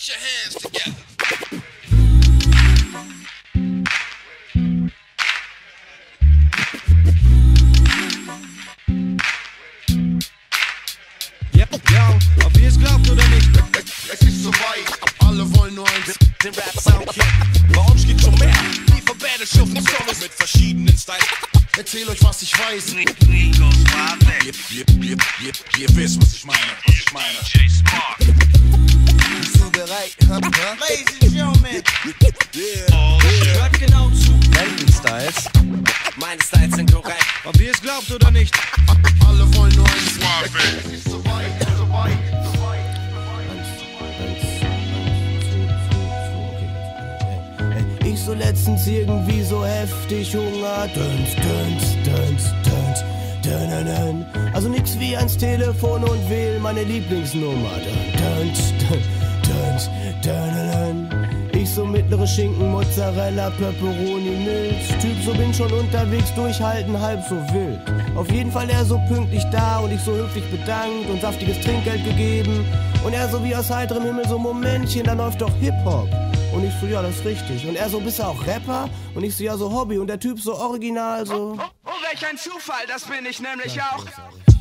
Put your hands together. Ja, ja, ob ihr es glaubt oder nicht. Es ist soweit, alle wollen nur eins. Den Rap-Soundkick. Bei uns schon mehr. Liefer Bälle schuffen Songs mit verschiedenen Styles. Erzähl euch, was ich weiß. Rico Suave. Ihr, ihr, ihr, ihr, ihr wisst, Döns, döns, döns, döns, dönönen. Also nix wie ans Telefon und wähl meine Lieblingsnummer. Döns, döns, döns. Ich so mittlere Schinken, Mozzarella, Pepperoni, Milch. Typ, so bin schon unterwegs, durchhalten, halb so wild. Auf jeden Fall er so pünktlich da und ich so höflich bedankt und saftiges Trinkgeld gegeben. Und er so wie aus heiterem Himmel so Momentchen, da läuft doch Hip-Hop. Und ich so, ja, das ist richtig. Und er so, bist du auch Rapper? Und ich so, ja, so Hobby. Und der Typ so original, so. Oh, welch ein Zufall, das bin ich nämlich auch.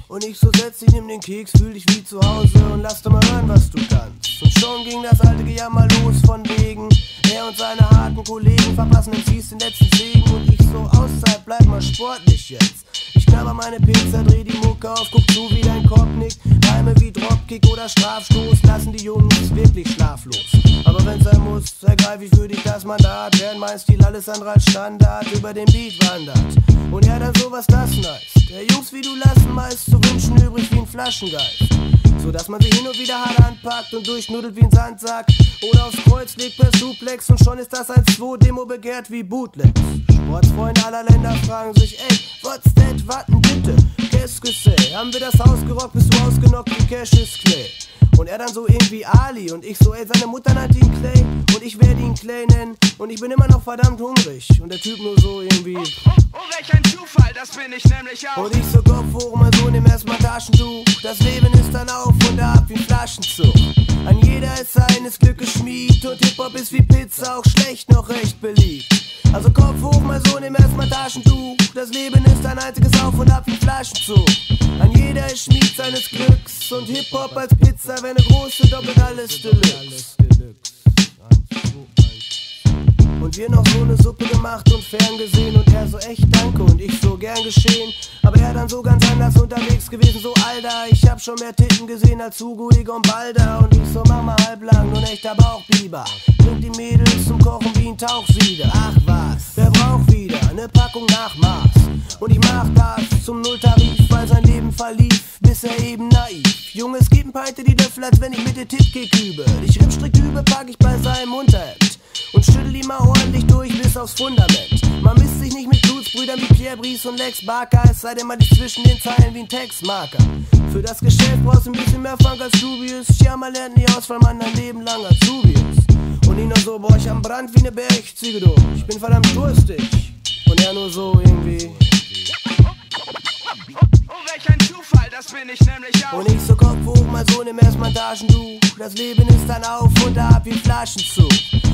Und ich so, setz dich, nimm den Keks, fühl dich wie zu Hause und lass doch mal hören, was du kannst. Und schon ging das alte Gejammer los von wegen. Er und seine harten Kollegen verpassen MCs den letzten Segen. Und ich so, Auszeit, bleib mal sportlich jetzt. Ich knabber meine Pizza, dreh die Mucke auf, guck zu wie dein Kopf nickt. Reime wie Dropkick oder Strafstoß, lassen die Jungs wirklich schlaflos. Aber wenn sein muss, ergreif ich für dich das Mandat. Während mein Stil alles andere als Standard über den Beat wandert. Und er dann so, was das nice. Der Jungs wie du lassen meist zu wünschen übrig wie ein Flaschengeist. So dass man sie hin und wieder hart anpackt und durchnuddelt wie ein Sandsack. Oder aufs Kreuz legt per Suplex und schon ist das 1-2 Demo begehrt wie Bootlegs. Sportsfreunde aller Länder fragen sich, ey, what's that, warten bitte? Cash ist gesehen. Haben wir das Haus gerockt, bist du ausgenockt und Cash ist quer. Und er dann so irgendwie Ali und ich so, ey, seine Mutter nannte ihn Clay und ich werde ihn Clay nennen und ich bin immer noch verdammt hungrig und der Typ nur so irgendwie. Oh, oh, welch ein Zufall, das bin ich nämlich auch. Und ich so Kopf hoch, mein Sohn, nimm erstmal Taschentuch. Das Leben ist dann auf und ab wie ein Flaschenzug. An jeder ist seines Glückes Schmied und Hip-Hop ist wie Pizza auch schlecht noch recht beliebt. Also Kopf hoch, mein Sohn, nimm erstmal Taschentuch. Das Leben ist ein einziges Auf und Ab wie Flaschenzug. An jeder ist Schmied seines Glücks und Hip-Hop als Pizza, wenn eine große doppelt alles Deluxe. Und wir noch so ne Suppe gemacht und ferngesehen und er so echt danke und ich so gern geschehen. Aber er dann so ganz anders unterwegs gewesen, so Alter, ich hab schon mehr Titten gesehen als Hugo Egon Balder. Und ich so mach mal halblang, ein echter Bauchbiber. Bringt die Mädels zum Kochen wie ein Tauchsieder. Ach was, wer braucht wieder ne Packung Nachmaß? Und ich mach das zum Nulltarif, weil sein Leben verlief, bis er eben naiv. Junge, es gibt ein Peite, die dürfen, als wenn ich mit der Tippkick übe. Die Schriftstrick übe, pack ich bei seinem Unterhemd und schüttel ihn mal ordentlich durch bis aufs Fundament. Man misst sich nicht mit Blutsbrüdern wie Pierre Brice und Lex Barker, es sei denn man ist zwischen den Zeilen wie ein Textmarker. Für das Geschäft brauchst du ein bisschen mehr Funk als Dubious. Ja, man lernt nie aus, weil man dein Leben lang Azubi ist. Und ich nur so, boah, ich am Brand wie ne Bergziege, du. Ich bin verdammt durstig. Und er nur so irgendwie. Oh, welch ein Zufall, das bin ich nämlich auch. Und ich so Kopf hoch, mein Sohn, nimm erstmal Taschentuch. Das Leben ist dann auf und ab wie Flaschenzug.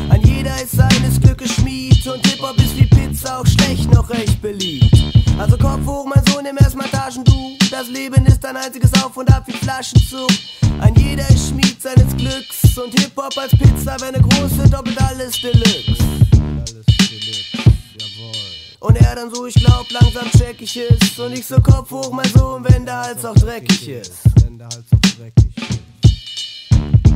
An jeder ist seines Glückes Schmied und Hip-Hop ist wie Pizza auch schlecht noch recht beliebt. Also Kopf hoch, mein Sohn, nimm erstmal Taschentuch. Das Leben ist ein einziges Auf und Ab wie Flaschenzug. Ein jeder ist Schmied seines Glücks und Hip-Hop als Pizza, wenn eine große doppelt alles Deluxe. Und er dann so, ich glaub, langsam check ich es. Und ich so Kopf hoch, mein Sohn, wenn der Hals auch dreckig ist.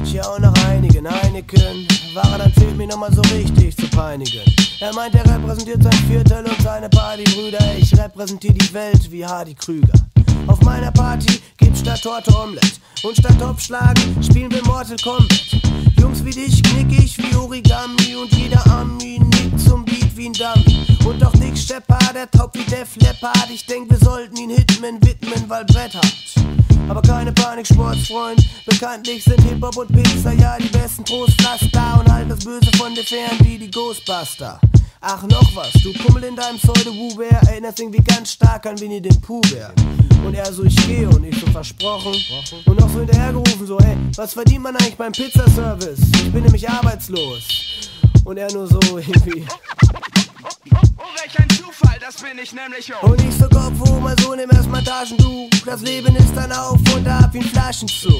Tja, und nach einigen Heineken war er dann fehlt mir nochmal so richtig zu peinigen. Er meint, er repräsentiert sein Viertel und seine Partybrüder. Ich repräsentiere die Welt wie Hardy Krüger. Auf meiner Party gibt's statt Torte Omelette. Und statt Topfschlagen spielen wir Mortal Kombat. Jungs wie dich knick ich wie Origami und jeder Ami nickt zum Beat wie ein Dummy. Und doch Nick Shepard, der Top wie Def Leppard. Ich denk, wir sollten ihn Hitman widmen, weil Brett hat. Aber keine Panik, Sportsfreund. Bekanntlich sind Hip-Hop und Pizza ja die besten Trostpflaster und halten das Böse von dir fern wie die Ghostbuster. Ach, noch was, du Pummel in deinem Pseudo-Wu-Bär erinnerst irgendwie ganz stark an Winnie den Pooh-Bär. Und er so, ich gehe und ich so versprochen. Und noch so hinterhergerufen, so, ey, was verdient man eigentlich beim Pizzaservice? Ich bin nämlich arbeitslos. Und er nur so irgendwie. Oh, welch ein Zufall, das bin ich nämlich auch. Und ich so Kopf hoch, mein Sohn, nimm erstmal Taschentuch. Das Leben ist dann auf und ab wie ein Flaschenzug.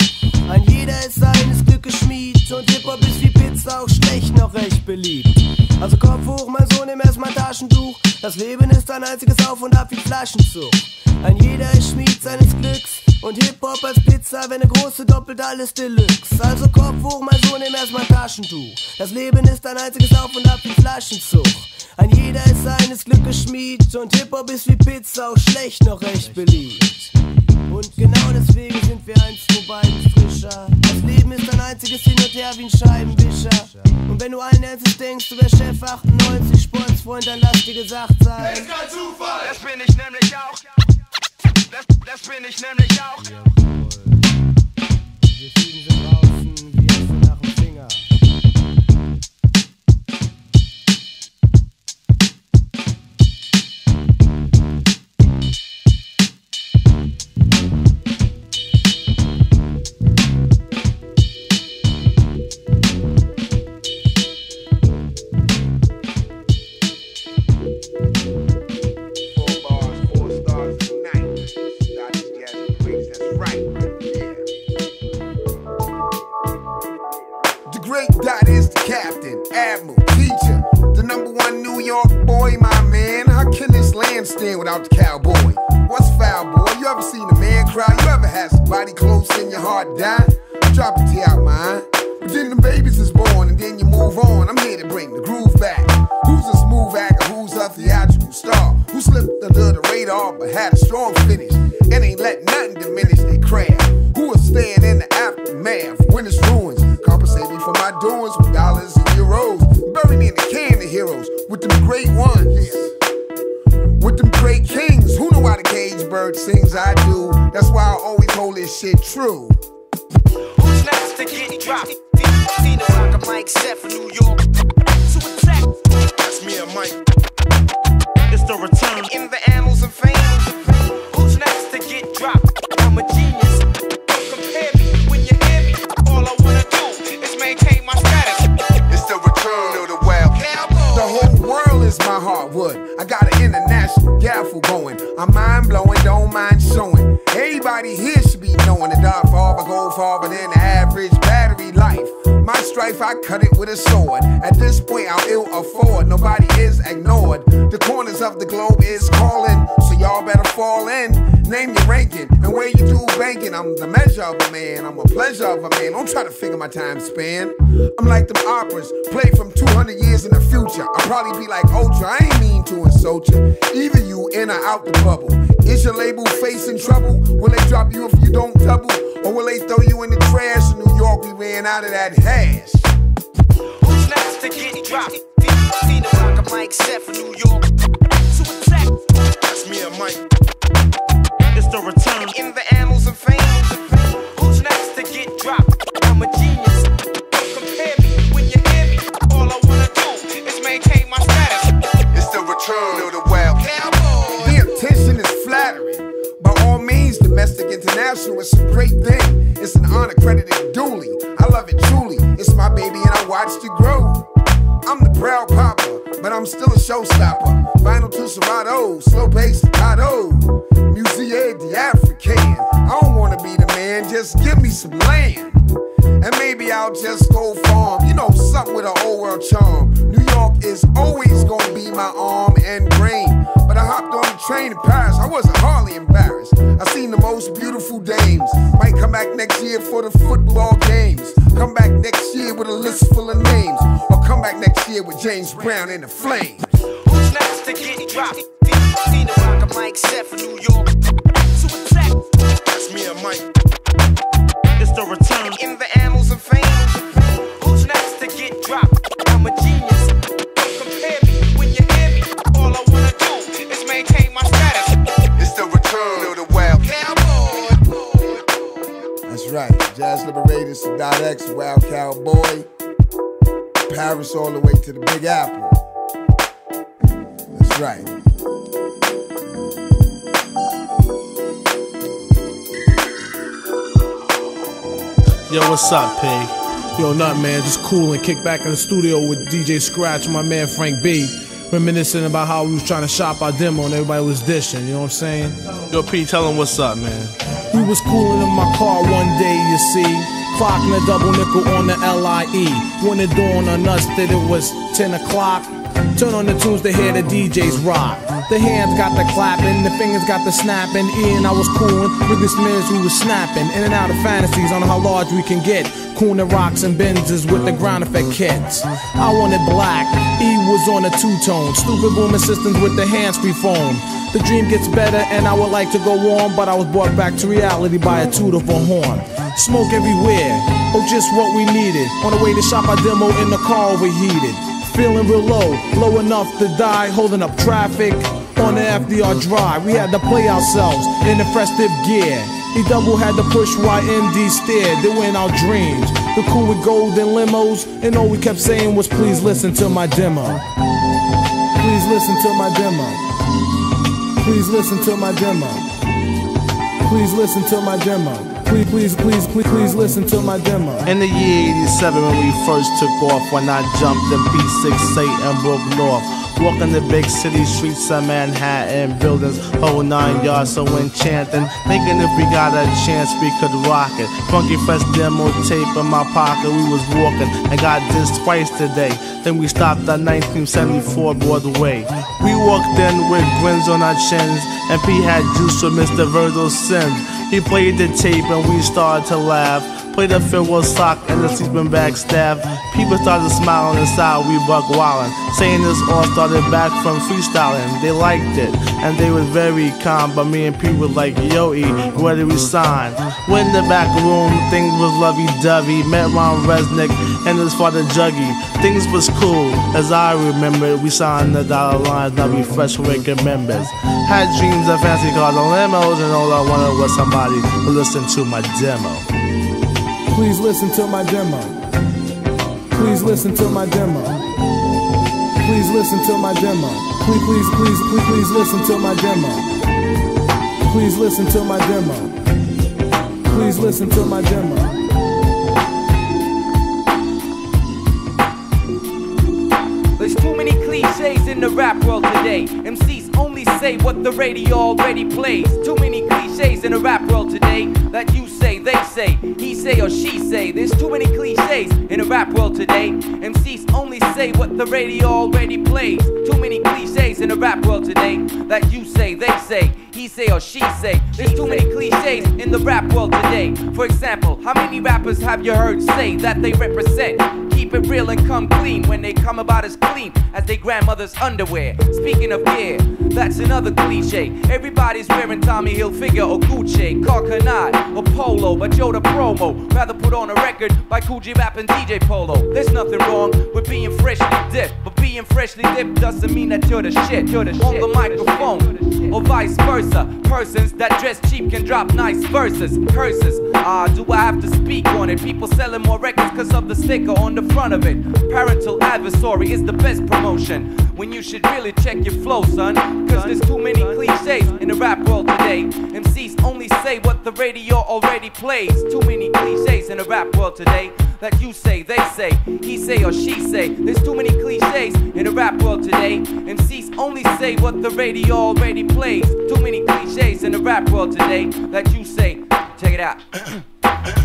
Ein jeder ist seines Glückes Schmied. Und Hip-Hop ist wie Pizza auch schlecht noch recht beliebt. Also Kopf hoch, mein Sohn, nimm erstmal Taschentuch. Das Leben ist ein einziges Auf und Ab wie Flaschenzug. Ein jeder ist Schmied seines Glücks. Und Hip-Hop als Pizza, wenn eine große doppelt alles Deluxe. Also Kopf hoch, mein Sohn, nimm erstmal Taschentuch. Das Leben ist ein einziges Auf und Ab wie Flaschenzug. Ein jeder ist seines Glückes Schmied. Und Hip-Hop ist wie Pizza, auch schlecht noch recht beliebt. Und genau deswegen sind wir eins vorbei frischer. Das Leben ist ein einziges Hin und Her wie ein Scheibenwischer. Und wenn du allen Ernstes denkst, du wärst Chef 98 Sportsfreund, dann lass dir gesagt sein. Das bin ich nämlich auch. Das, das bin ich nämlich auch. Wir fliegen sind draußen is the captain, admiral, teacher, the number one New York boy, my man. How can this land stand without the cowboy? What's foul, boy? You ever seen a man cry? You ever had somebody close in your heart die? Drop a tear out mine. But then the babies is born and then you move on. I'm here to bring the groove back. Who's a smooth actor? Who's a theatrical star? Who slipped under the radar but had a strong finish and ain't let nothing diminish their craft? Who is staying in the aftermath when it's ruins? Compensate me for my doings Bury me in the can of heroes with them great ones. With them great kings, who know how the cage bird sings? I do. That's why I always hold this shit true. Who's next to get dropped? Dino rock a mic set for New York. To attack That's me and Mike. is the return in the annals of fame. Who's next to get dropped? I'm a genius. Don't compare me when you hear me. All I wanna do is maintain my status. Is my hardwood. I got an international gaffle going. I'm mind blowing, don't mind showing. Everybody here should be knowing the dark farther, go farther than the average battery life. My strife, I cut it with a sword. At this point, I'll ill afford. Nobody is ignored. The corners of the globe is calling, so y'all better fall in. Name your ranking and where you do banking. I'm the measure of a man. I'm a pleasure of a man. Don't try to figure my time span. I'm like them operas, played from 200 years in the future. I'll probably be like Ultra. I ain't mean to insult you. Either you in or out the bubble. Is your label facing trouble? Will they drop you if you don't double? Or will they throw you in the trash in New York? We ran out of that hash. Who's next to get dropped? Dino rock a mic set for New York. To attack That's me and Mike. is the return in the it's a great thing. It's an honor credited duly. I love it truly. It's my baby and I watched it grow. I'm the proud papa, but I'm still a showstopper. Vinyl to Serato, slow pace staccato. Musée the African. I don't wanna be the man, just give me some land. And maybe I'll just go farm. You know, something with an old world charm. New York is always gonna be my arm and brain. But I hopped on the train in Paris. I wasn't hardly embarrassed. I seen the most beautiful dames. Might come back next year for the football games. Come back next year with a list full of names. Or come back next year with James Brown in the Flames. Who's next to get dropped? Dino rock a mic set for New York. To attack That's me and Mike. is the return in the annals of fame. Who's next to get dropped? I'm a genius. Don't compare me when you hear me. All I wanna do is maintain my status. It's the return of the wild Cowboy. That's right. Jazz Liberatorz, Sadat X, Wild Cowboy. Paris all the way to the Big Apple. Right. Yo, what's up, P? Yo, not man. Just cool and kick back in the studio with DJ Scratch, my man Frank B. Reminiscing about how we was trying to shop our demo and everybody was dishing, you know what I'm saying? Yo, P, tell him what's up, man. We was cooling in my car one day, you see clocking a double nickel on the LIE. When it dawned on us that it was 10 o'clock, turn on the tunes to hear the DJs rock. The hands got the clapping, the fingers got the snapping. Ian, I was cooling. With this minutes, we was snapping. In and out of fantasies on how large we can get. Cooling rocks and Benzes with the ground effect kits. I wanted black. E was on a two tone. Stupid booming systems with the hands free phone. The dream gets better, and I would like to go on, but I was brought back to reality by a tutor for horn. Smoke everywhere, oh, just what we needed. On the way to shop our demo in the car overheated. Feeling real low, low enough to die, holding up traffic on the FDR drive. We had to play ourselves in the festive gear. E double had to push YND steer, doing our dreams. The cool with golden limos, and all we kept saying was, please listen to my demo. Please listen to my demo. Please listen to my demo. Please listen to my demo. Please, please, please, please, please listen to my demo. In the year 87 when we first took off, when I jumped in P6 and broke north. Walking the big city streets of Manhattan, buildings whole nine yards so enchanting. Thinking if we got a chance we could rock it. Funky fresh demo tape in my pocket, we was walking and got this twice today. Then we stopped at 1974 Broadway. We walked in with grins on our chins, and P had juice with Mr. Virgil Sims. He played the tape and we started to laugh. Played a farewell sock and the sleeping bag staff. People started smiling inside, we buck wildin'. Saying this all started back from freestyling. They liked it and they were very calm. But me and P were like, Yo, E, where did we sign? Went in the back room, things was lovey dovey. Met Ron Resnick and his father Juggy. Things was cool, as I remember. We signed the dollar lines, now we fresh wicked members. Had dreams of fancy cars and limos, and all I wanted was somebody to listen to my demo. Please listen to my demo. Please listen to my demo. Please listen to my demo. Please, please, please, please, please listen to my demo. Please listen to my demo. Please listen to my demo. There's too many cliches in the rap world today. MCs only say what the radio already plays. Too many cliches in the rap world today that you say, they say, he say or she say. There's too many cliches in the rap world today. MCs only say what the radio already plays. Too many cliches in the rap world today that you say, they say, he say or she say. There's too many cliches in the rap world today. For example, how many rappers have you heard say that they represent? Keep it real and come clean when they come about as clean as their grandmother's underwear. Speaking of gear, that's another cliche. Everybody's wearing Tommy Hilfiger or Gucci, Karl Kani or Polo, but yo the promo. Rather put on a record by Kool G Rap and DJ Polo. There's nothing wrong with being freshly dipped, but being freshly dipped doesn't mean that you're the shit. You're the on the microphone, or vice versa. Persons that dress cheap can drop nice verses. Curses, ah, do I have to speak on it? People selling more records because of the sticker on the front of it. Parental adversary is the best promotion. When you should really check your flow, son. Cause there's too many cliches in the rap world today. MCs only say what the radio already plays. Too many cliches in the rap world today that you say, they say, he say or she say. There's too many cliches in the rap world today. MCs only say what the radio already plays. Too many cliches in the rap world today that you say. Check it out.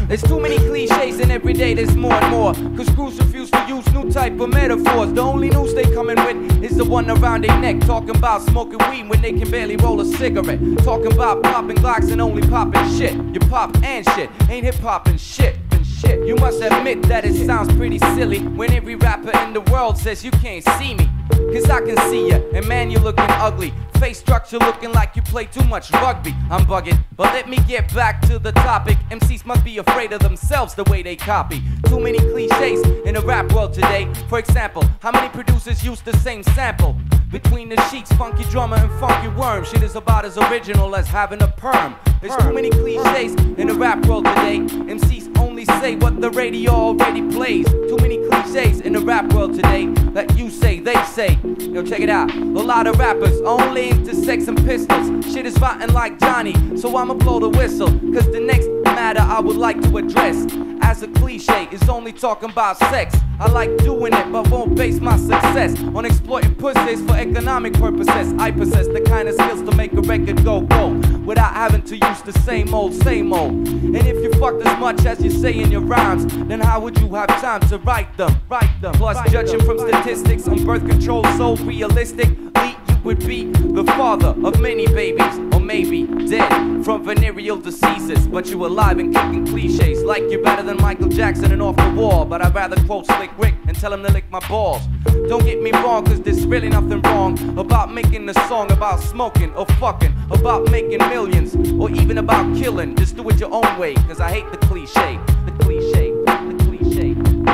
There's too many cliches and every day there's more and more. Cause crews refuse to use new type of metaphors. The only news they coming with is the one around their neck. Talking about smoking weed when they can barely roll a cigarette. Talking about popping glocks and only popping shit. You pop and shit, ain't hip hop and shit. Shit. You must admit that it sounds pretty silly when every rapper in the world says you can't see me. Cause I can see ya, and man, you're looking ugly. Face structure looking like you play too much rugby. I'm bugging, but let me get back to the topic. MCs must be afraid of themselves the way they copy. Too many cliches in the rap world today. For example, how many producers use the same sample? Between the sheets, funky drummer and funky worm. Shit is about as original as having a perm. There's too many cliches in the rap world today. MCs only say what the radio already plays. Too many cliches in the rap world today that you say, they say. Yo, check it out. A lot of rappers only into sex and pistols. Shit is rotten like Johnny, so I'ma blow the whistle. Cause the next matter I would like to address as a cliche is only talking about sex. I like doing it, but won't base my success on exploiting pussies for economic purposes. I possess the kind of skills to make a record go go without having to use the same old, same old. And if you fucked as much as you say in your rhymes, then how would you have time to write them? Write them. Plus, judging from statistics on birth control, so realistic Lee, you would be the father of many babies, maybe dead from venereal diseases. But you alive and kicking cliches like you're better than Michael Jackson and off the wall. But I'd rather quote Slick Rick and tell him to lick my balls. Don't get me wrong, cause there's really nothing wrong about making a song about smoking or fucking, about making millions, or even about killing. Just do it your own way, cause I hate the cliche, the cliche, the cliche, the cliche.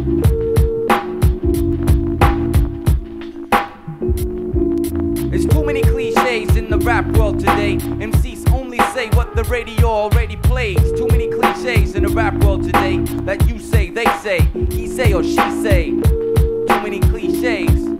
cliches in rap world today. MCs only say what the radio already plays. Too many cliches in the rap world today that you say, they say, he say or she say. Too many cliches.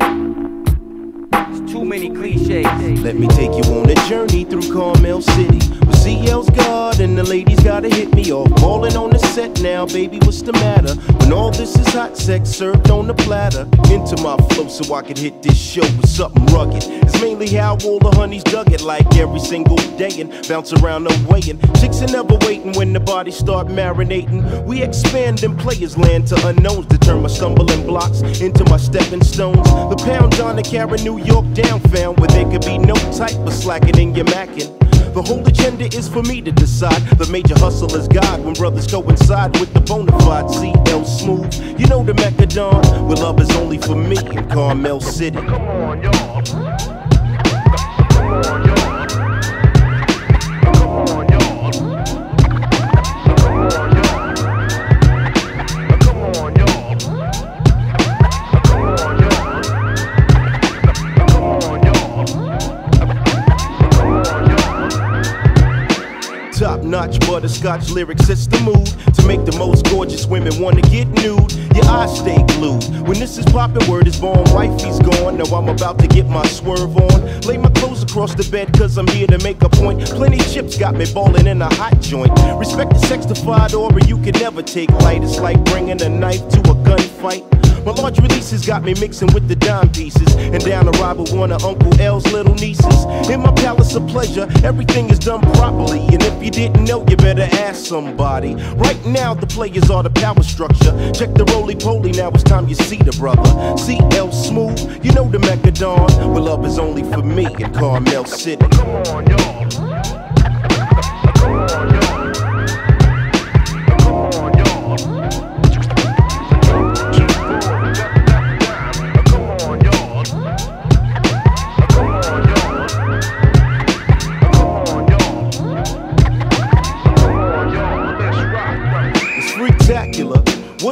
Too many cliches. Let me take you on a journey through Carmel City. With CL's God and the ladies gotta hit me off. Balling on the set now, baby, what's the matter? When all this is hot sex served on a platter. Into my flow so I could hit this show with something rugged. It's mainly how all the honeys dug it like every single day and bounce around the way. And chicks are never waiting when the bodies start marinating. We expand and players land to unknowns to turn my stumbling blocks into my stepping stones. The pound on the carry New York down found where there could be no type of slacking in your mackin'. The whole agenda is for me to decide. The major hustle is God when brothers coincide with the bona fide CL Smooth. You know the Mecca Don, where love is only for me in Carmel City. Come on, y'all. Notch butterscotch lyrics sets the mood to make the most gorgeous women wanna get nude. Your eyes stay glued. When this is poppin', word is born, wifey's gone. Now I'm about to get my swerve on. Lay my clothes across the bed, cause I'm here to make a point. Plenty chips got me ballin' in a hot joint. Respect the sexified aura you can never take light. It's like bringing a knife to a gunfight. My large releases got me mixing with the dime pieces. And down the ride with one of Uncle L's little nieces. In my palace of pleasure, everything is done properly. And if you didn't know, you better ask somebody. Right now, the players are the power structure. Check the roly poly, now it's time you see the brother. CL Smooth, you know the Mecca Don. Where love is only for me in Carmel City. Come on, y'all. Come on, y'all.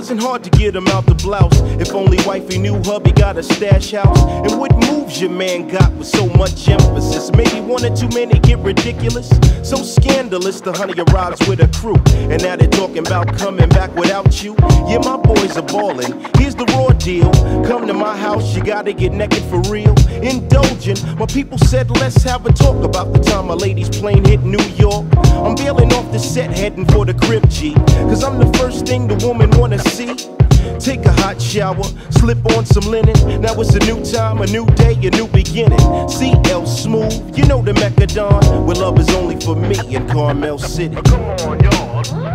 Wasn't hard to get him out the blouse. If only wifey knew hubby got a stash house. And what moves your man got with so much emphasis. Maybe one or too many get ridiculous. So scandalous, the honey arrives with a crew. And now they're talking about coming back without you. Yeah, my boys are ballin'. Here's the raw deal. Come to my house, you gotta get naked for real. Indulgent, my people said let's have a talk about the time my lady's plane hit New York. I'm bailing off the set, heading for the crib G. Cause I'm the first thing the woman wanna see. Take a hot shower, slip on some linen. Now it's a new time, a new day, a new beginning. CL Smooth, you know the Mecca Don, where love is only for me in Carmel City. Come on, y'all.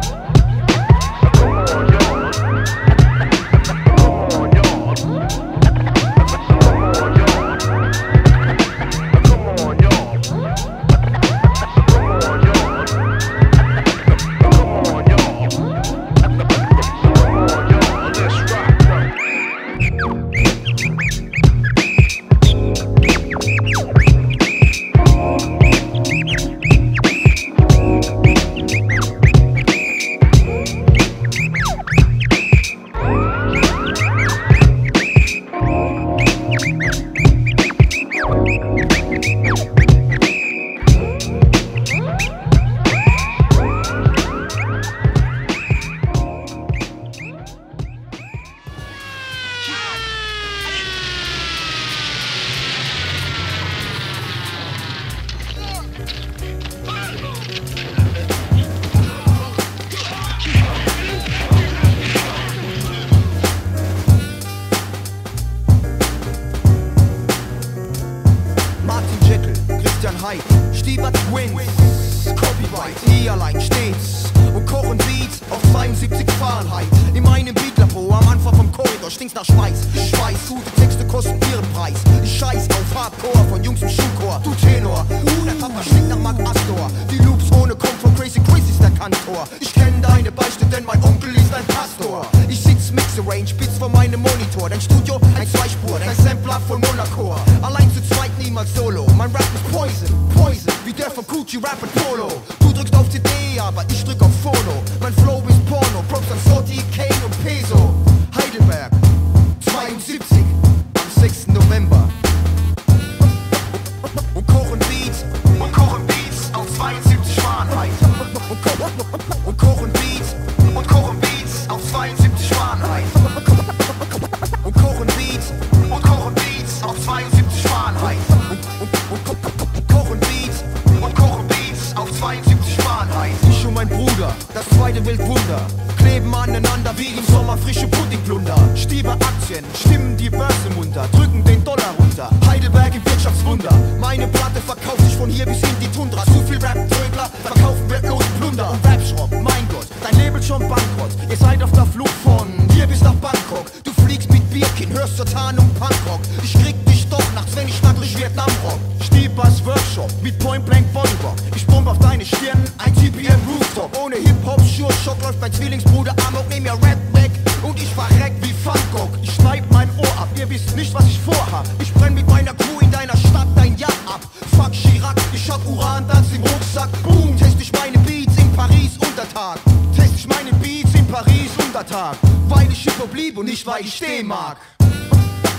Bruder, das zweite Weltwunder. Kleben aneinander wie im Sommer frische Puddingplunder. Stieber Aktien, stimmen die Börse munter, drücken den Dollar runter. Heidelberg im Wirtschaftswunder. Meine Platte verkauft sich von hier bis in die Tundra. Zu viel Rap-Trödler, verkaufen wertlos Plunder. Und Rapschrott, mein Gott, dein Label schon bankrott. Ihr seid auf der Flucht von hier bis nach Bangkok. Du fliegst mit Birkin, hörst zur Tarnung Punkrock. Ich krieg dich doch nachts, wenn ich schnack durch Vietnamrock. Stiebers Workshop mit Point Blank Bodyrock. Ich bomb auf deine Stirn, ein TPM Rooftop. Ohne Hip-Hop, Sure Shock läuft mein Zwillingsbruder Amok, nehm mir Rap weg. Und ich verreck wie Van Gogh. Ich schneid mein Ohr ab, ihr wisst nicht, was ich vorhab. Ich brenn mit meiner Crew in deiner Stadt dein Jahr ab. Fuck Chirac, ich hab Uran, das im Rucksack. Boom, test ich meine Beats in Paris unter Tag. Test ich meine Beats in Paris unter Tag. Weil ich Hip-Hop lieb und nicht, weil ich stehen mag.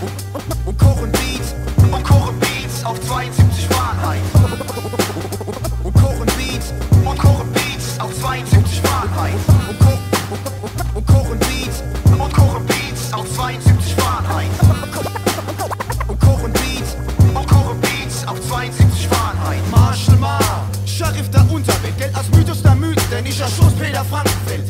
Und, kochen Beats, und kochen Beats auf 72 Fahrenheit. Und kochen Beats, und kochen Beats auf 72 Fahrenheit. Und, ko und, und kochen Beats, und kochen Beats auf 72 Fahrenheit. Und kochen Beats, und kochen Beats auf 72 Fahrenheit. Marshall Mar, Sheriff der Unterwelt, Geld als Mythos der Mythen, denn ich erschoss Peter Frankenfeld.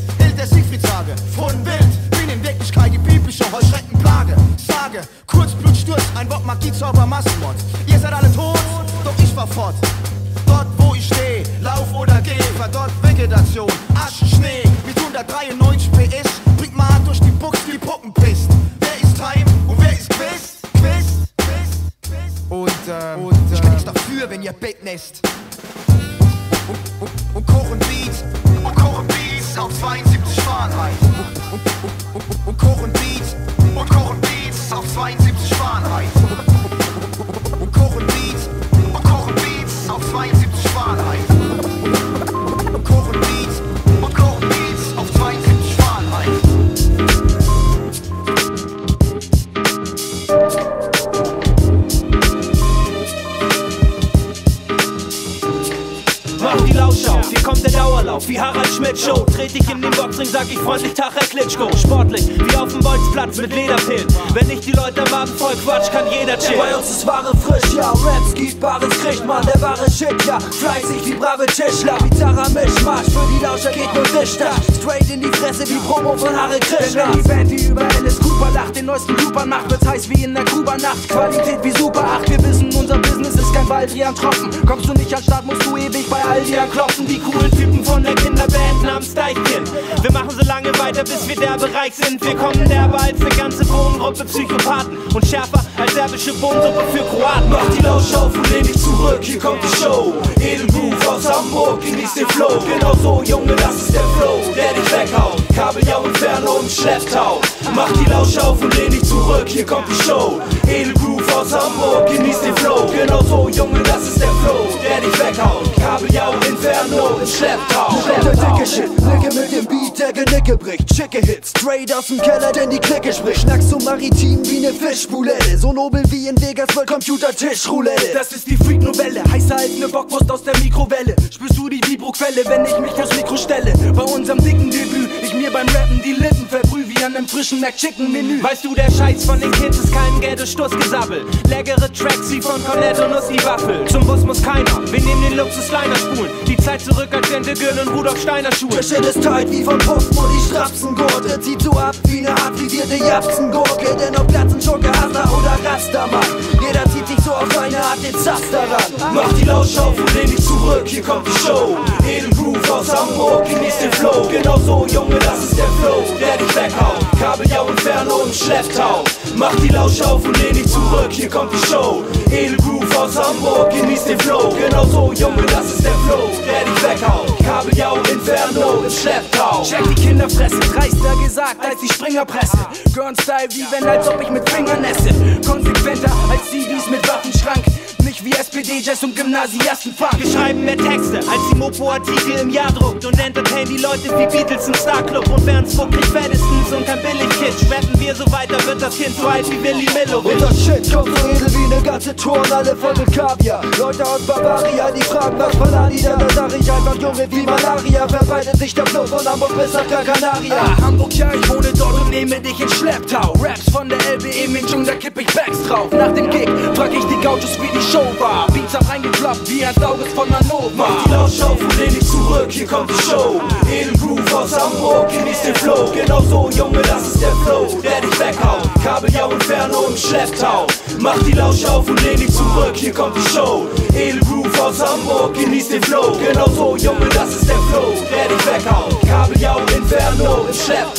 Wird's heiß wie in der Kuba-Nacht. Qualität wie Super 8, wir wissen, unser Business ist kein Baldrian Tropfen. Kommst du nicht an Start, musst du ewig bei Aldi anklopfen. Die coolen Typen von der Kinderband namens Deichkind. Wir machen so lange weiter, bis wir derbe reich sind. Wir kommen derbe als eine ganze Bohnengruppe Psychopathen. Und schärfer als serbische Bohnensuppe für Kroaten. Mach die Lausche auf und lehn dich zurück, hier kommt die Show. Edelgroove aus Hamburg, genieß den Flow. Genau so, Junge, das ist der Flow, der dich weghaut. Kabeljau, Inferno im Schlepptau. Mach die Lausche auf und lehn dich zurück, hier kommt die Show. Edelgroove aus Hamburg, genieß den Flow. Genau so, Junge, das ist der Flow, der dich weghaut. Kabeljau, Inferno im Schlepptau. Der dicke Shit, Licke mit dem Beat, der Genicke bricht. Schicke Hits, straight aus dem Keller, denn die Clique spricht. Schnackst so maritim wie ne Fischbulette. So nobel wie in Vegas World Computer-Tisch Roulette. Das ist die Freak-Novelle, heißer als ne Bockwurst aus der Mikrowelle. Spürst du die Vibroquelle, wenn ich mich vors Mikro stelle? Bei unserem dicken Debüt, ich beim Rappen die Lippen verbrüh wie an einem frischen McChicken-Menü. Weißt du, der Scheiß von den Kids ist kein Ghetto-Stussgesabbel. Leckere Tracks wie von Cornetto Nussi Waffel. Zum Bus muss keiner, wir nehmen den Luxus-Liner spulen. Die Zeit zurück als Gürtel und Rudolf Steiner Schuhe. Der Shit ist tight wie von Postmo die Strapsengurte. Zieht so ab wie ne applizierte Japsengurke. Denn ob Glatzen, Schurke, Hasler oder Rastermann. Jeder eine Art hat den Sass daran. Mach die Lausch auf und lehn dich zurück, hier kommt die Show. Edelgroove aus Hamburg, genieß den Flow. Genau so, Junge, das ist der Flow, der dich weghaut. Kabeljau Inferno im Schlepptau. Mach die Lausch auf und lehn dich zurück, hier kommt die Show. Edelgroove aus Hamburg, genieß den Flow. Genau so, Junge, das ist der Flow, der dich weghaut. Kabeljau Inferno im Schlepptau. Check die Kinderfresse, dreister gesagt als die Springerpresse. Girl-Style wie wenn, als ob ich mit Fingern esse. Konsequenter als CDs mit Waffenschrank. Nicht wie SPD-Jazz und Gymnasiastenfunk. Wir schreiben mehr Texte, als die Mopo-Artikel im Jahr druckt und entertain die Leute wie Beatles im Starclub. Und Spuck kriegt fettestens und kein Billig-Kitsch, rappen wir so weiter, wird das Kind so alt wie Willy Millowitsch. Und das Shit kommt so edel wie ne ganze Tour und alle voll mit Kaviar. Leute aus Bavaria, die fragen, die denn? Da sag ich einfach, Junge, wie Malaria. Verbreitet sich der Flow von Hamburg bis nach Gran Canaria. Ah, Hamburg, ja, ich wohne dort und nehme dich in Schlepptau. Raps von der LBE Minchung, da kipp ich Bags drauf. Nach dem Gig frag ich die Gauchos, wie die Show war. Beats hab reingeklappt, wie ein Sauges von Hannover. Mach die Lausch auf und lehn dich zurück, hier kommt die Show. Edelgroove aus Hamburg, genieß den Flow. Genau so, Junge, das ist der Flow, der dich weghaut. Kabeljau Inferno im Schlepptau. Mach die Lausch auf und lehn dich zurück, hier kommt die Show. Edelgroove aus Hamburg, genieß den Flow. Genau so, Junge, das ist der Flow, der dich weghaut. Kabeljau Inferno im. Schlepptau.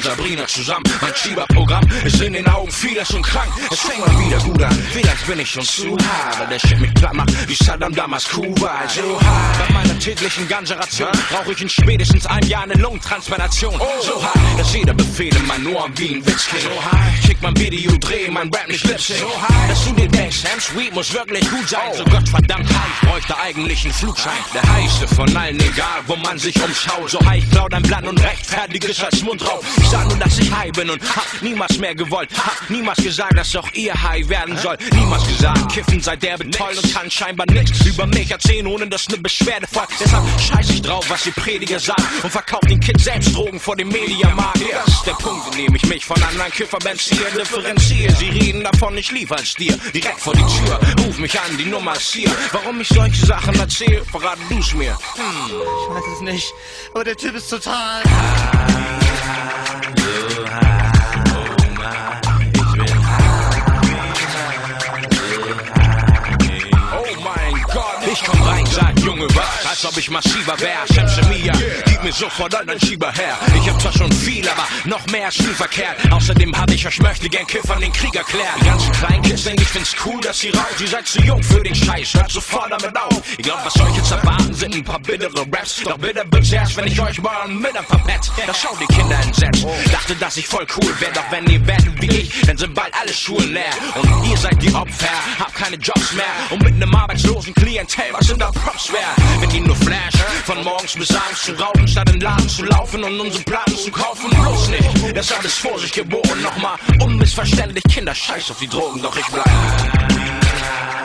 Und Sabrina zusammen. Mein Schieberprogramm ist in den Augen vieler schon krank. Es fängt mal wieder gut an. Vielleicht bin ich schon zu hart, der Shit mich macht, wie Saddam damals cool war. So hart. Bei meiner täglichen Ganja-Ration brauche ich in spätestens einem Jahr eine Lungentransplantation. So hart, dass jeder Befehl in mein Ohr wie ein Witz klingt. So hart, schick mein Video, dreh mein Rap nicht Lip Sync. So hart, dass du dir denkst, Sam Sweet muss wirklich gut sein. So Gottverdammt high, ich bräuchte eigentlich einen Flugschein. Der heiße von allen, egal wo man sich umschaut. So high, ich klau dein Blatt und rechtfertig es als Mundraub. Ich sag nur, dass ich high bin und hab niemals mehr gewollt. Hab niemals gesagt, dass auch ihr high werden soll. Niemals gesagt, Kiffen sei der toll und kann scheinbar nichts über mich erzählen, ohne dass ne Beschwerde folgt. Deshalb scheiß ich drauf, was die Prediger sagen und verkauf den Kids selbst Drogen vor dem Mediamarkt. Das ist der Punkt, in dem ich mich von anderen Kifferbands hier differenziere. Sie reden davon, ich lief als dir direkt vor die Tür. Ruf mich an, die Nummer ist hier. Warum ich solche Sachen erzähle, verrate du's mir. Hm, Ich weiß es nicht, aber der Typ ist total. Oh was, Shiva wär. Shemse Mia, gib mir sofort einen Schieber her. Ich hab zwar schon viel, aber noch mehr ist nie verkehrt. Außerdem hab ich euch möchte gern Kiffern den Krieg erklärt. Die ganzen kleinen Kids denken, ich find's cool, dass sie raucht. Ihr seid zu jung für den Scheiß, hört sofort damit auf. Ich glaub, was euch jetzt erwarten, sind ein paar bittere Raps. Doch bitter wird's erst, wenn ich euch mal mit verpetzt. Da schauen die Kinder entsetzt. Dachte, dass ich voll cool wär, doch wenn ihr werdet wie ich, dann sind bald alle Schulen leer. Und ihr seid die Opfer, habt keine Jobs mehr. Und mit nem arbeitslosen Klientel, was sind da Props wert? Wenn die nur Flash, von morgens bis abends zu rauchen, statt in den Laden zu laufen und unseren Plan zu kaufen. Bloß nicht, das alles Vorsicht geboren. Nochmal unmissverständlich, Kinder scheiß auf die Drogen, doch ich bleib.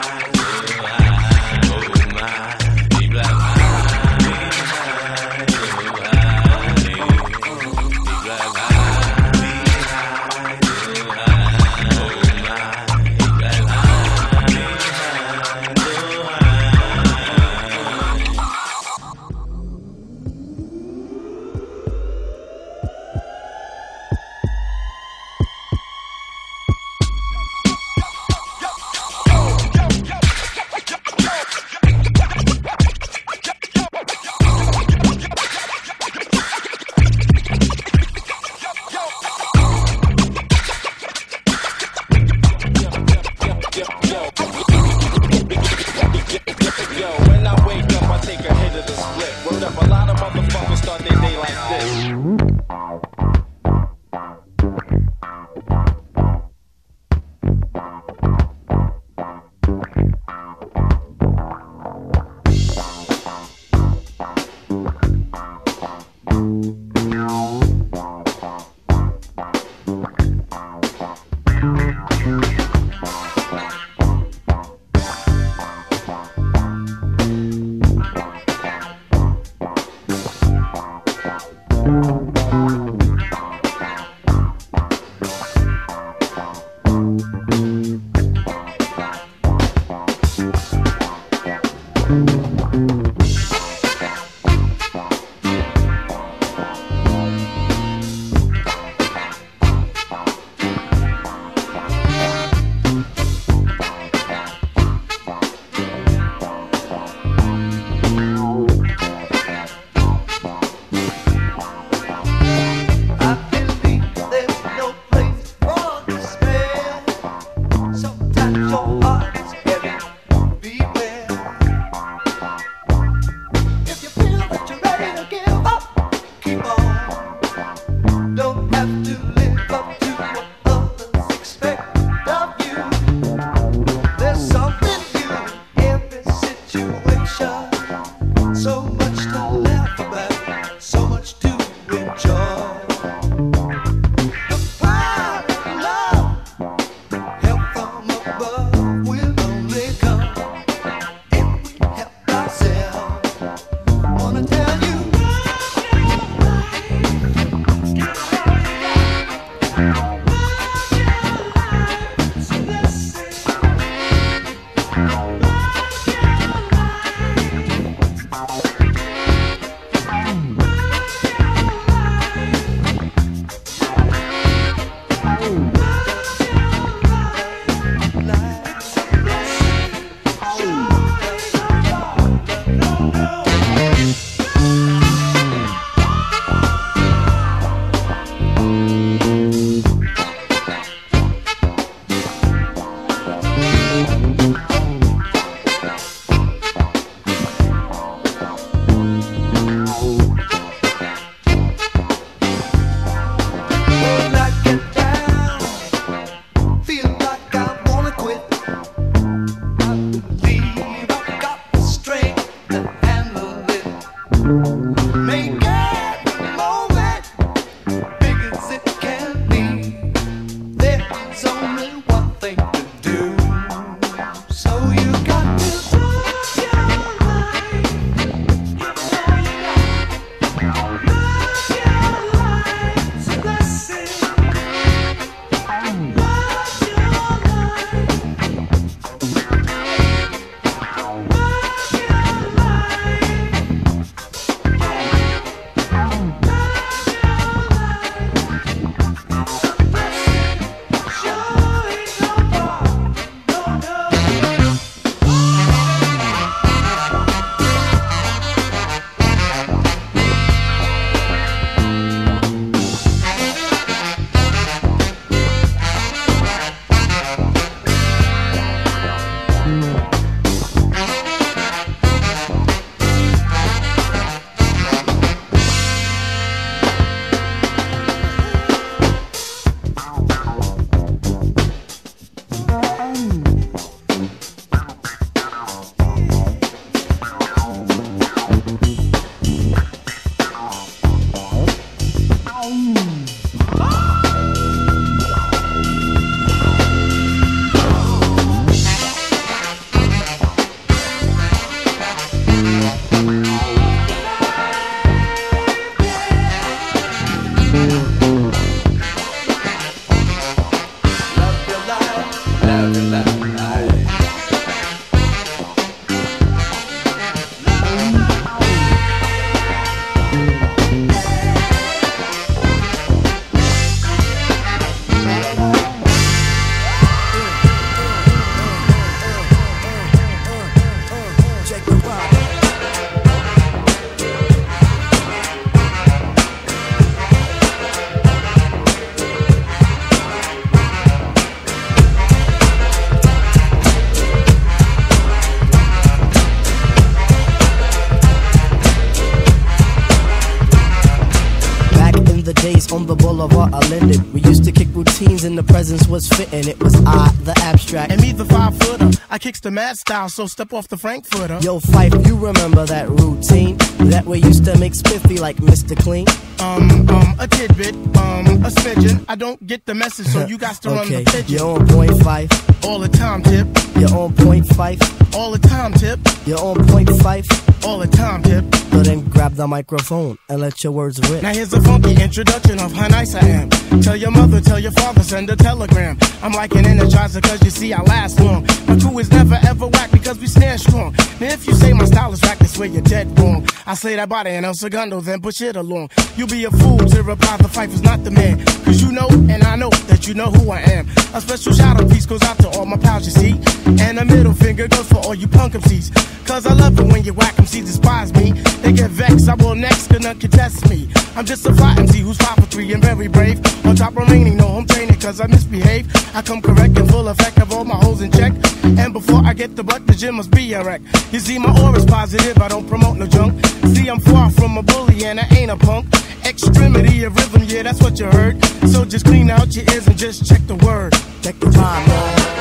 On the boulevard, of Linden. We used to kick routines and the presence was fitting. It was I, the abstract. And me, the five footer. I kicks the mad style, so step off the Frankfurter. Yo, Phife, you remember that routine? That we used to make spiffy like Mr. Clean? Um, um, a tidbit, um, a smidgen. I don't get the message, so you got to run okay, the pigeon. you're on point Phife. All the time, tip. You're on point Phife. All the time, tip. You're on point Phife. All the time, tip. So then grab the microphone and let your words rip. Now here's a funky introduction of how nice I am. Tell your mother, tell your father, send a telegram. I'm like an energizer cause you see I last long. My crew is never ever whack because we stand strong. Now if you say my style is whack, that's where you're dead wrong. I say that body and El Segundo, then push it along. You'll be a fool to reply the Phife is not the man. Cause you know and I know that you know who I am. A special shout out piece goes out to all my pals you see. And a middle finger goes for all you punk MCs. Cause I love it when you whack MCs despise me. They get vexed, I will next, none contest me. I'm just a fly MC who's five three and very brave. On top remaining, no home training cause I misbehave. I come correct and full effect of all my holes in check. And before I get the butt, the gym must be a wreck. You see, my aura's positive, I don't promote no junk. See, I'm far from a bully and I ain't a punk. Extremity of rhythm, yeah, that's what you heard. So just clean out your ears and just check the word. Check the time.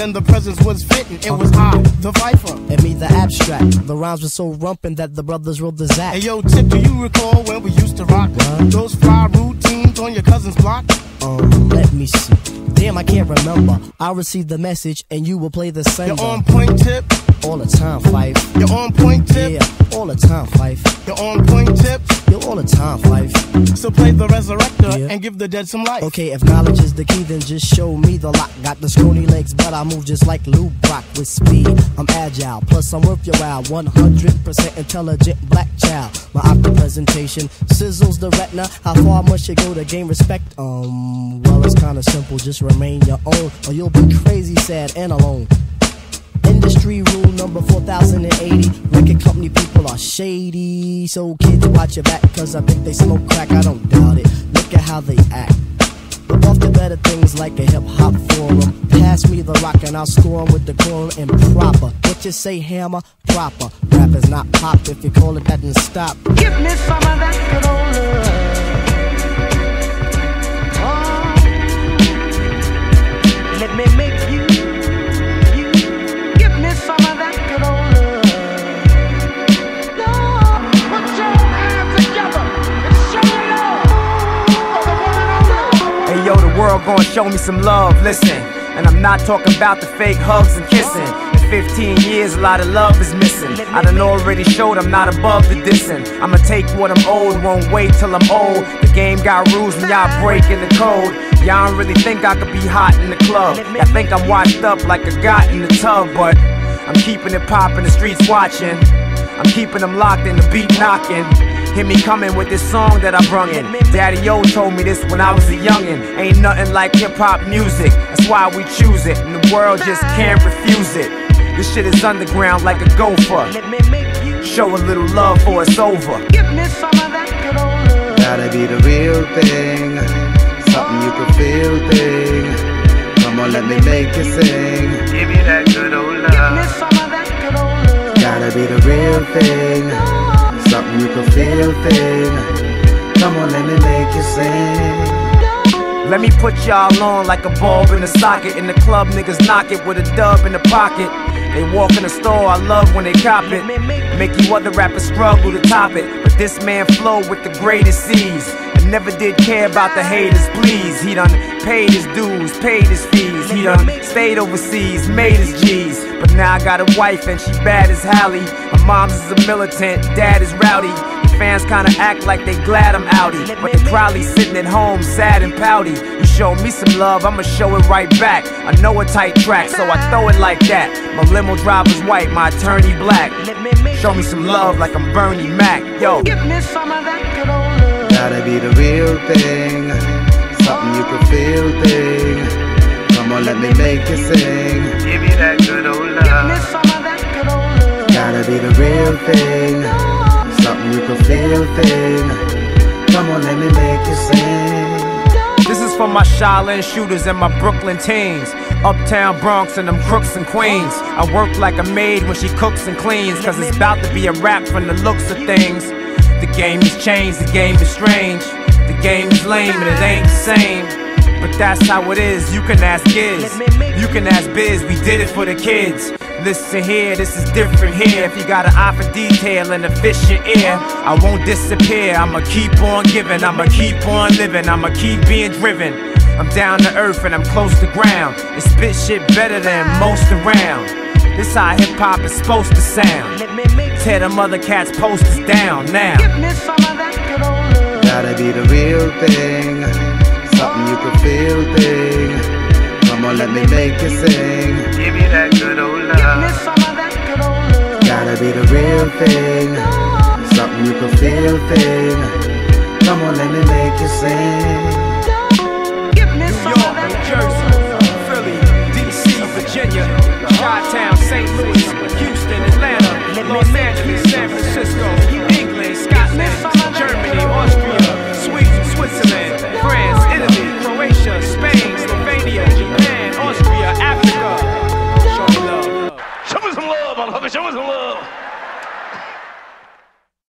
And the presence was fitting. It was I, the Phifer. And me, the abstract. The rhymes were so rumpin' that the brothers wrote the Zach. Hey yo, Tip, do you recall when we used to rock those fly routines on your cousin's block? Um, let me see. Damn, I can't remember. I'll receive the message and you will play the same. You're on point, Tip. All the time, Phife. You're on point, Tip. Yeah, all the time, Phife. You're on point, Tip. You're all the time, Phife. So play the resurrector and give the dead some life. Okay, if knowledge is the key, then just show me the lock. Got the scrawny legs, but I move just like Lou Brock with speed. I'm agile, plus I'm worth your while. 100% intelligent black child. My optic presentation sizzles the retina. How far must you go to gain respect? Um, well, it's kinda simple. Just remain your own, or you'll be crazy, sad, and alone. Industry rule number 4080. Record company people are shady. So kids, watch your back, cause I think they smoke crack. I don't doubt it. Look at how they act. But off to better things like a hip hop forum. Pass me the rock and I'll score score 'em with the quorum and proper. What you say, hammer? Proper. Rap is not pop. If you call it that, then stop. Give me some of that good love. Oh, let me make world gonna show me some love, listen. And I'm not talking about the fake hugs and kissing. In 15 years, a lot of love is missing. I done already showed I'm not above the dissing. I'ma take what I'm owed, won't wait till I'm old. The game got rules and y'all breaking the code. Y'all don't really think I could be hot in the club. I think I'm washed up like a got in the tub, but I'm keeping it poppin', the streets watching. I'm keeping them locked in the beat knocking. Hear me coming with this song that I brung in. Daddy O told me this when I was a youngin'. Ain't nothing like hip hop music. That's why we choose it, and the world just can't refuse it. This shit is underground like a gopher. Show a little love for it's over. Give me some of that good old love. Gotta be the real thing, something you can feel thing. Come on, let me make you sing. Give me that good old Give me some of that good old love. Gotta be the real thing, something you can feel thing. Come on, let me make you sing. Let me put y'all on like a bulb in a socket. In the club, niggas knock it with a dub in the pocket. They walk in the store, I love when they cop it. Make you other rappers struggle to top it. This man flow with the greatest C's. And never did care about the haters, please. He done paid his dues, paid his fees. He done stayed overseas, made his G's. But now I got a wife and she bad as Halle. My mom's is a militant, dad is rowdy. The fans kinda act like they glad I'm outie. But they probably sitting at home sad and pouty. You show me some love, I'ma show it right back. I know a tight track, so I throw it like that. My limo driver's white, my attorney black. Show me some love like I'm Bernie Mac. Yo. Give me some of that good old love. Gotta be the real thing, something you can feel thing. Come on, let me make you sing. Give me that good old Give me love. some of that good old love. Gotta be the real thing, something you can feel thing. Come on, let me make you sing. For my Shaolin shooters and my Brooklyn teens. Uptown Bronx and them crooks and queens. I work like a maid when she cooks and cleans. Cause it's about to be a rap from the looks of things. The game has changed, the game is strange. The game is lame and it ain't the same. But that's how it is, you can ask Giz. You can ask Biz, we did it for the kids. Listen here, this is different here. If you got an eye for detail and a fish in ear, I won't disappear. I'ma keep on giving, I'ma keep on living, I'ma keep being driven. I'm down to earth and I'm close to ground. And spit shit better than most around. This how hip hop is supposed to sound. Tear them other cats' posters down now. Give me some of that good old love. Gotta be the real thing, something you can feel thing. Come on, let me make you sing. Give me that good old Give me love. some of that good old love. Gotta be the real thing, something you can feel thing. Come on, let me make you sing. Give me New some York, of that New good old Jersey. Philly, DC, Virginia, Chi-Town, St. Louis, Houston, Atlanta, Los Angeles, San Francisco, England, Scotland, Germany, Austria, Austria, Africa. Show me